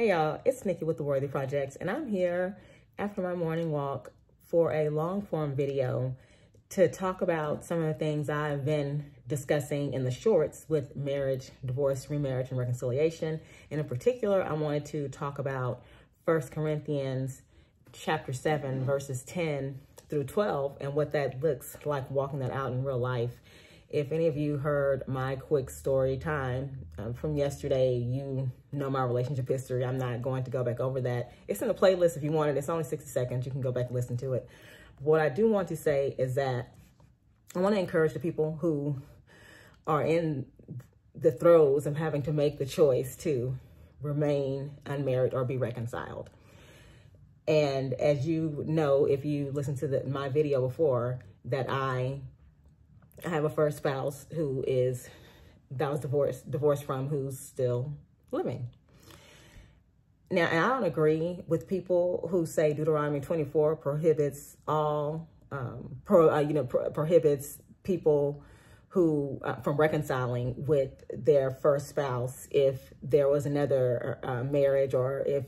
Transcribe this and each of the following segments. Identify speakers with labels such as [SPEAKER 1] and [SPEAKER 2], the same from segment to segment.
[SPEAKER 1] Hey y'all, it's Nikki with The Worthy Projects, and I'm here after my morning walk for a long form video to talk about some of the things I've been discussing in the shorts with marriage, divorce, remarriage, and reconciliation. And in particular, I wanted to talk about First Corinthians chapter 7, verses 10 through 12, and what that looks like walking that out in real life if any of you heard my quick story time um, from yesterday, you know my relationship history. I'm not going to go back over that. It's in the playlist if you want it. It's only 60 seconds. You can go back and listen to it. What I do want to say is that I want to encourage the people who are in the throes of having to make the choice to remain unmarried or be reconciled. And as you know, if you listen to the, my video before, that I I have a first spouse who is, that was divorced, divorced from, who's still living. Now, I don't agree with people who say Deuteronomy 24 prohibits all, um, pro, uh, you know, pro prohibits people who uh, from reconciling with their first spouse if there was another uh, marriage or if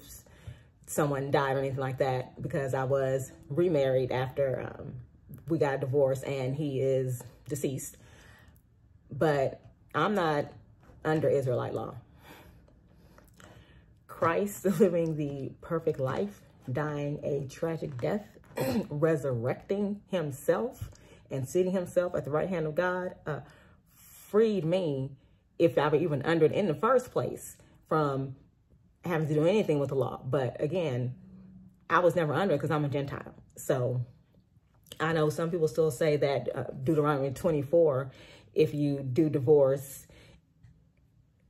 [SPEAKER 1] someone died or anything like that because I was remarried after um, we got divorced and he is deceased. But I'm not under Israelite law. Christ living the perfect life, dying a tragic death, resurrecting himself and seating himself at the right hand of God, uh, freed me, if I were even under it in the first place, from having to do anything with the law. But again, I was never under it because I'm a Gentile. So I know some people still say that uh, Deuteronomy 24, if you do divorce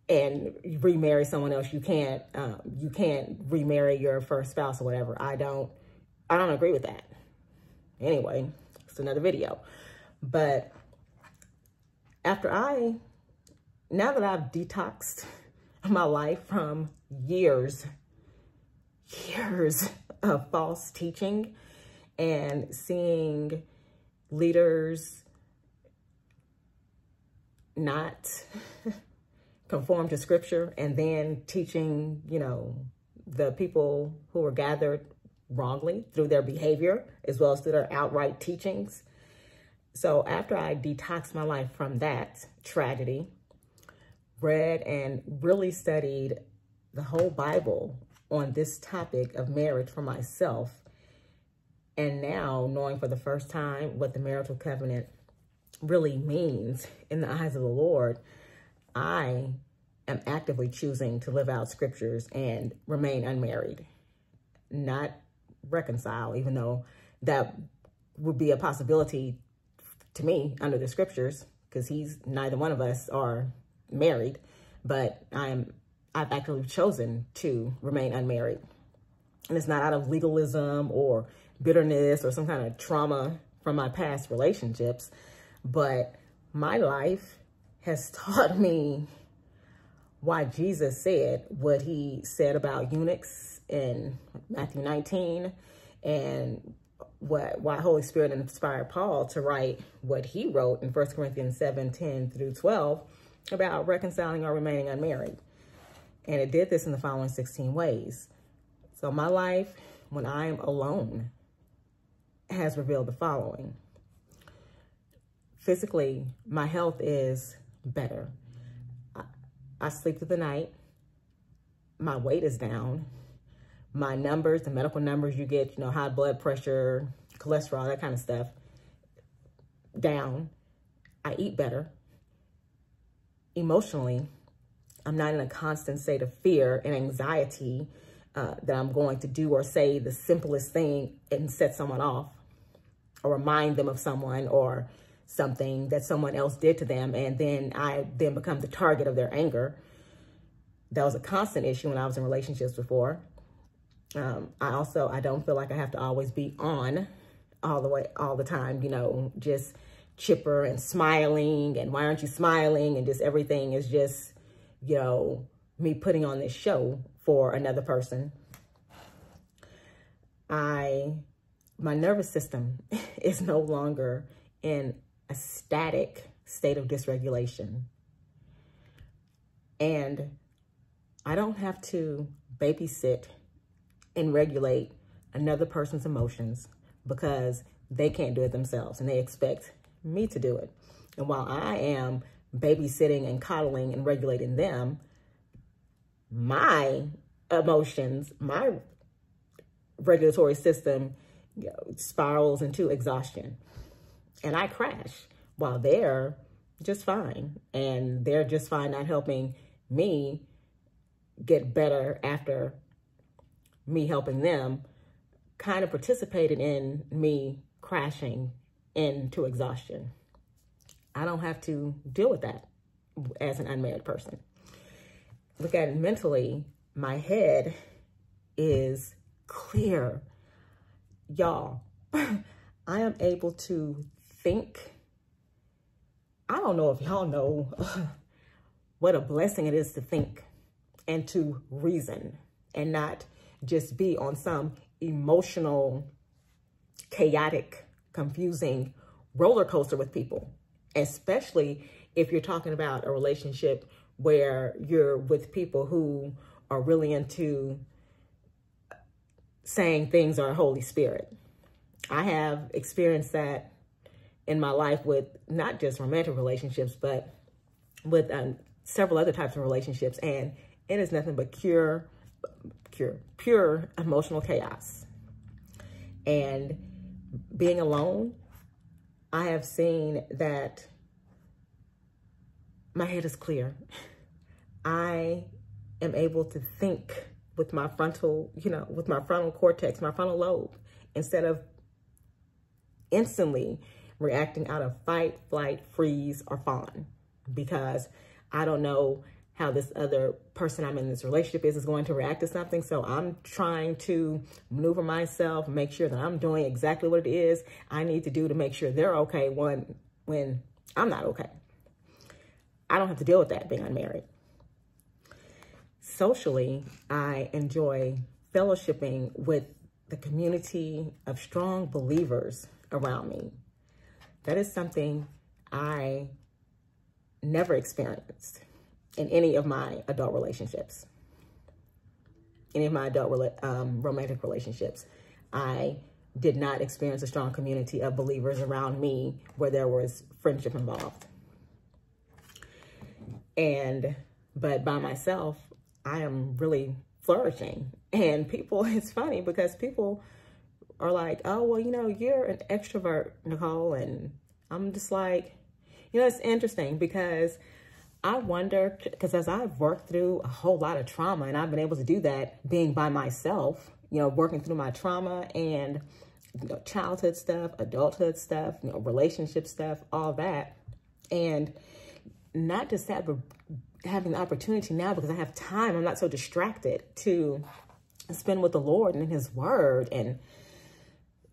[SPEAKER 1] and remarry someone else, you can't um, you can't remarry your first spouse or whatever. I don't I don't agree with that. Anyway, it's another video. But after I now that I've detoxed my life from years years of false teaching and seeing leaders not conform to scripture and then teaching, you know, the people who were gathered wrongly through their behavior as well as through their outright teachings. So after I detoxed my life from that tragedy, read and really studied the whole Bible on this topic of marriage for myself, and now knowing for the first time what the marital covenant really means in the eyes of the Lord, I am actively choosing to live out scriptures and remain unmarried, not reconcile, even though that would be a possibility to me under the scriptures, because he's neither one of us are married, but I'm I've actually chosen to remain unmarried. And it's not out of legalism or bitterness or some kind of trauma from my past relationships, but my life has taught me why Jesus said what he said about eunuchs in Matthew 19 and what why Holy Spirit inspired Paul to write what he wrote in 1 Corinthians 7, 10 through 12 about reconciling or remaining unmarried. And it did this in the following 16 ways. So my life, when I'm alone, has revealed the following. Physically, my health is better. I, sleep through the night. My weight is down. My numbers, the medical numbers you get, you know, high blood pressure, cholesterol, that kind of stuff, down. I eat better. Emotionally, I'm not in a constant state of fear and anxiety uh, that I'm going to do or say the simplest thing and set someone off or remind them of someone or something that someone else did to them. And then I then become the target of their anger. That was a constant issue when I was in relationships before. Um, I also, I don't feel like I have to always be on all the way, all the time, you know, just chipper and smiling and why aren't you smiling? And just everything is just, you know, me putting on this show for another person. I my nervous system is no longer in a static state of dysregulation. And I don't have to babysit and regulate another person's emotions because they can't do it themselves and they expect me to do it. And while I am babysitting and coddling and regulating them, my emotions, my regulatory system spirals into exhaustion. And I crash while they're just fine. And they're just fine not helping me get better after me helping them kind of participated in me crashing into exhaustion. I don't have to deal with that as an unmarried person. Look at it mentally, my head is clear. Y'all, I am able to think. I don't know if y'all know what a blessing it is to think and to reason and not just be on some emotional, chaotic, confusing roller coaster with people, especially if you're talking about a relationship where you're with people who are really into saying things are Holy Spirit. I have experienced that in my life with not just romantic relationships, but with um, several other types of relationships. And it is nothing but pure, pure, pure emotional chaos. And being alone, I have seen that my head is clear. I am able to think with my frontal, you know, with my frontal cortex, my frontal lobe, instead of instantly reacting out of fight, flight, freeze, or fawn because I don't know how this other person I'm in this relationship is, is going to react to something. So I'm trying to maneuver myself, make sure that I'm doing exactly what it is I need to do to make sure they're okay when, when I'm not okay. I don't have to deal with that being unmarried. Socially, I enjoy fellowshipping with the community of strong believers around me. That is something I never experienced in any of my adult relationships, any of my adult um, romantic relationships. I did not experience a strong community of believers around me where there was friendship involved. And, but by myself, I am really flourishing. And people, it's funny because people are like, oh, well, you know, you're an extrovert, Nicole. And I'm just like, you know, it's interesting because I wonder, because as I've worked through a whole lot of trauma and I've been able to do that being by myself, you know, working through my trauma and you know, childhood stuff, adulthood stuff, you know, relationship stuff, all that. And not just that, but having the opportunity now because I have time, I'm not so distracted to spend with the Lord and in his word and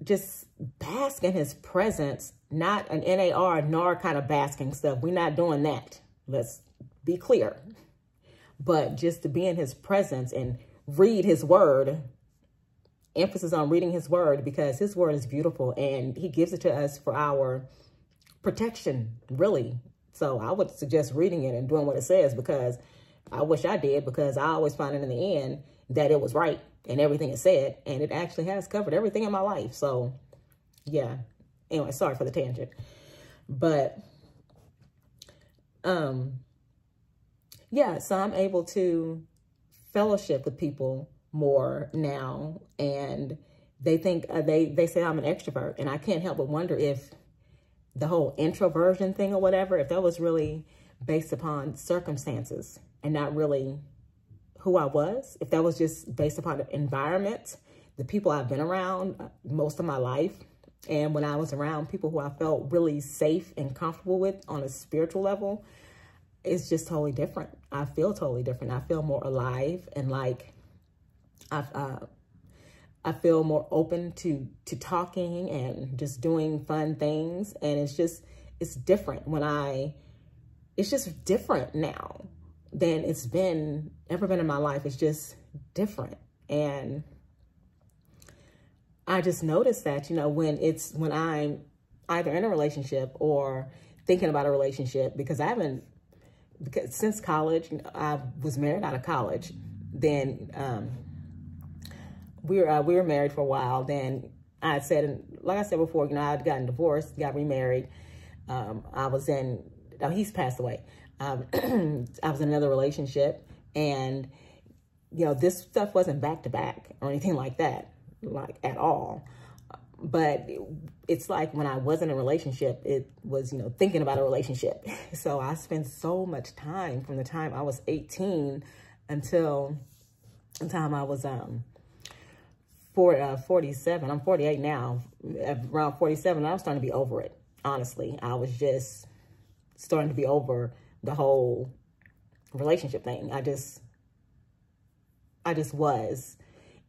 [SPEAKER 1] just bask in his presence, not an NAR, NAR kind of basking stuff. We're not doing that. Let's be clear. But just to be in his presence and read his word, emphasis on reading his word because his word is beautiful and he gives it to us for our protection, really. So I would suggest reading it and doing what it says because I wish I did because I always find it in the end that it was right and everything it said. And it actually has covered everything in my life. So yeah. Anyway, sorry for the tangent. But um, yeah, so I'm able to fellowship with people more now. And they think, uh, they, they say I'm an extrovert. And I can't help but wonder if the whole introversion thing or whatever, if that was really based upon circumstances and not really who I was, if that was just based upon the environment, the people I've been around uh, most of my life, and when I was around people who I felt really safe and comfortable with on a spiritual level, it's just totally different. I feel totally different. I feel more alive and like I uh, I feel more open to to talking and just doing fun things. And it's just it's different when I it's just different now than it's been ever been in my life. It's just different. And I just noticed that, you know, when it's when I'm either in a relationship or thinking about a relationship because I haven't because since college, I was married out of college. then um, we were uh, we were married for a while. Then I said, like I said before, you know, I'd gotten divorced, got remarried. Um, I was in, oh, he's passed away. Um, I was in another relationship, and you know, this stuff wasn't back to back or anything like that, like at all. But it's like when I was in a relationship, it was, you know, thinking about a relationship. So I spent so much time from the time I was 18 until the time I was um uh, 47. I'm 48 now. Around 47, I was starting to be over it. Honestly, I was just starting to be over the whole relationship thing. I just, I just was.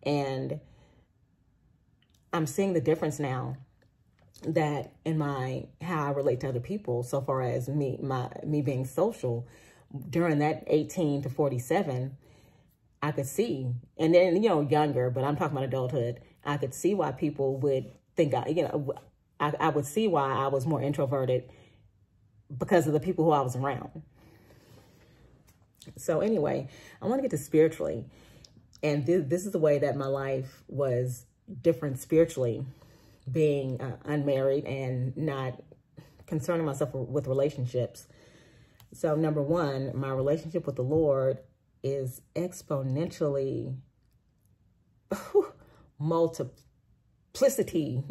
[SPEAKER 1] And I'm seeing the difference now that in my how I relate to other people so far as me my me being social during that 18 to 47 I could see and then you know younger but I'm talking about adulthood I could see why people would think I you know I, I would see why I was more introverted because of the people who I was around so anyway I want to get to spiritually and th this is the way that my life was different spiritually being uh, unmarried and not concerning myself with relationships. So number one, my relationship with the Lord is exponentially multiplicity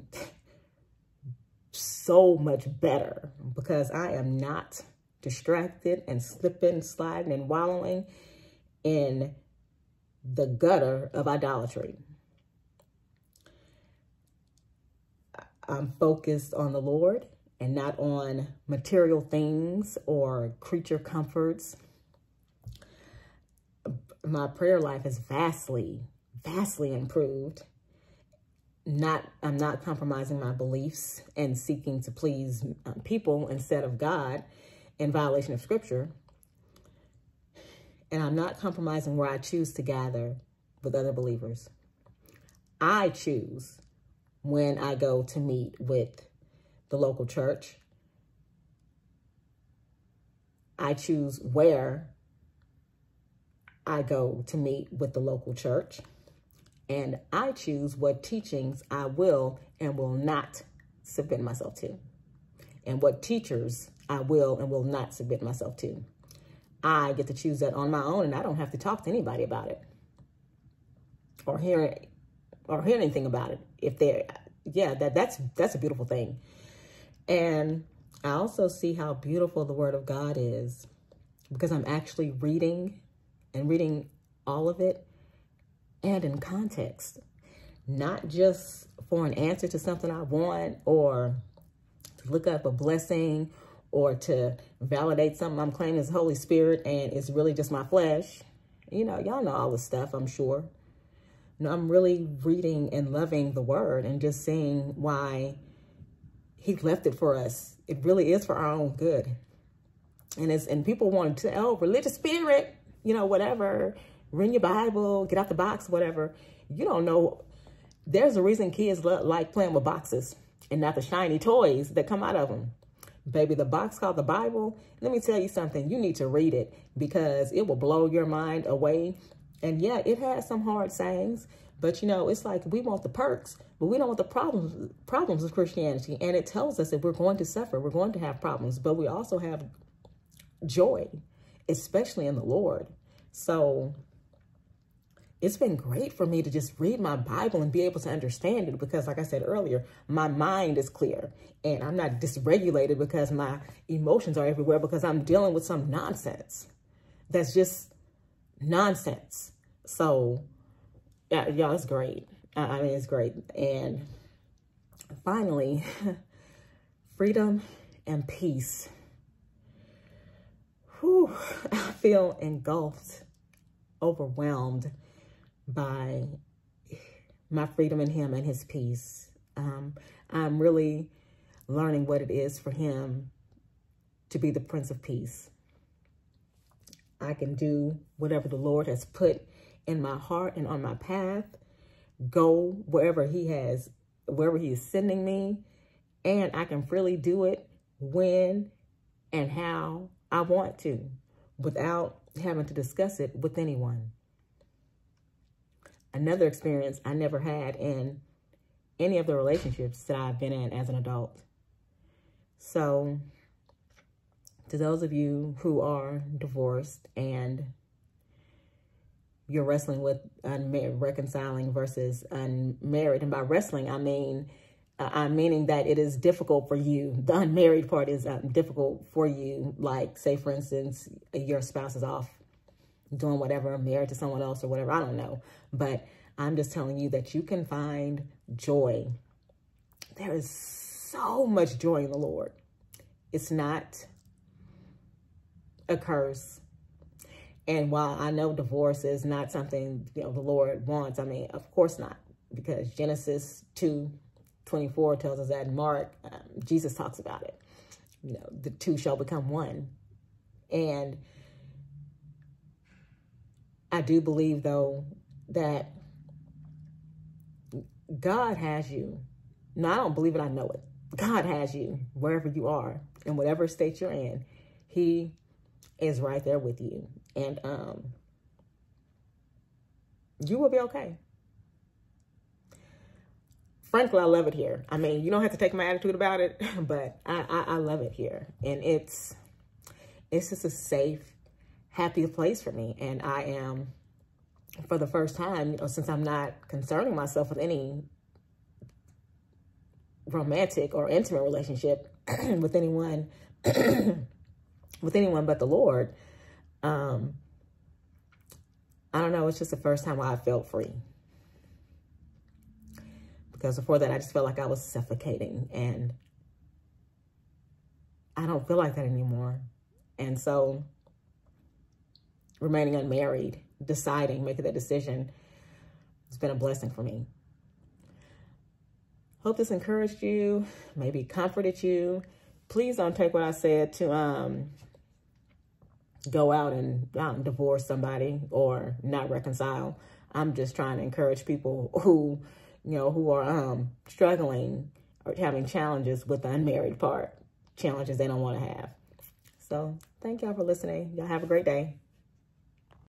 [SPEAKER 1] so much better because I am not distracted and slipping, sliding, and wallowing in the gutter of idolatry. I'm focused on the Lord and not on material things or creature comforts. My prayer life is vastly, vastly improved. Not, I'm not compromising my beliefs and seeking to please uh, people instead of God in violation of scripture. And I'm not compromising where I choose to gather with other believers. I choose when I go to meet with the local church. I choose where I go to meet with the local church. And I choose what teachings I will and will not submit myself to. And what teachers I will and will not submit myself to. I get to choose that on my own and I don't have to talk to anybody about it. Or hear or hear anything about it. If they're, yeah, that that's that's a beautiful thing. And I also see how beautiful the Word of God is because I'm actually reading and reading all of it and in context, not just for an answer to something I want or to look up a blessing or to validate something I'm claiming is Holy Spirit and it's really just my flesh. You know, y'all know all this stuff, I'm sure. No, I'm really reading and loving the word and just seeing why he left it for us. It really is for our own good. And it's and people want to, tell oh, religious spirit, you know, whatever. Read your Bible, get out the box, whatever. You don't know. There's a reason kids like playing with boxes and not the shiny toys that come out of them. Baby, the box called the Bible, let me tell you something. You need to read it because it will blow your mind away and yeah, it has some hard sayings, but you know, it's like we want the perks, but we don't want the problems problems of Christianity. And it tells us that we're going to suffer, we're going to have problems, but we also have joy, especially in the Lord. So it's been great for me to just read my Bible and be able to understand it because, like I said earlier, my mind is clear and I'm not dysregulated because my emotions are everywhere because I'm dealing with some nonsense that's just nonsense. So, yeah, y'all, it's great. I mean, it's great. And finally, freedom and peace. Whew, I feel engulfed, overwhelmed by my freedom in him and his peace. Um, I'm really learning what it is for him to be the Prince of Peace. I can do whatever the Lord has put in my heart and on my path, go wherever he has, wherever he is sending me, and I can freely do it when and how I want to without having to discuss it with anyone. another experience I never had in any of the relationships that I've been in as an adult. So, to those of you who are divorced and you're wrestling with reconciling versus unmarried, and by wrestling, I mean, I'm meaning that it is difficult for you. The unmarried part is um, difficult for you. Like, say, for instance, your spouse is off doing whatever, married to someone else or whatever. I don't know. But I'm just telling you that you can find joy. There is so much joy in the Lord. It's not a curse. And while I know divorce is not something you know the Lord wants, I mean, of course not, because Genesis 2, 24 tells us that Mark, um, Jesus talks about it. You know, the two shall become one. And I do believe, though, that God has you. No, I don't believe it. I know it. God has you wherever you are, in whatever state you're in. He is right there with you. And um, you will be okay. Frankly, I love it here. I mean, you don't have to take my attitude about it, but I, I, I love it here. And it's it's just a safe, happy place for me. And I am, for the first time, you know, since I'm not concerning myself with any romantic or intimate relationship with anyone, with anyone but the Lord, um, I don't know, it's just the first time I felt free. Because before that, I just felt like I was suffocating and I don't feel like that anymore. And so remaining unmarried, deciding, making that decision, it's been a blessing for me. Hope this encouraged you, maybe comforted you. Please don't take what I said to um, go out and um, divorce somebody or not reconcile. I'm just trying to encourage people who, you know, who are um, struggling or having challenges with the unmarried part, challenges they don't want to have. So thank y'all for listening. Y'all have a great day.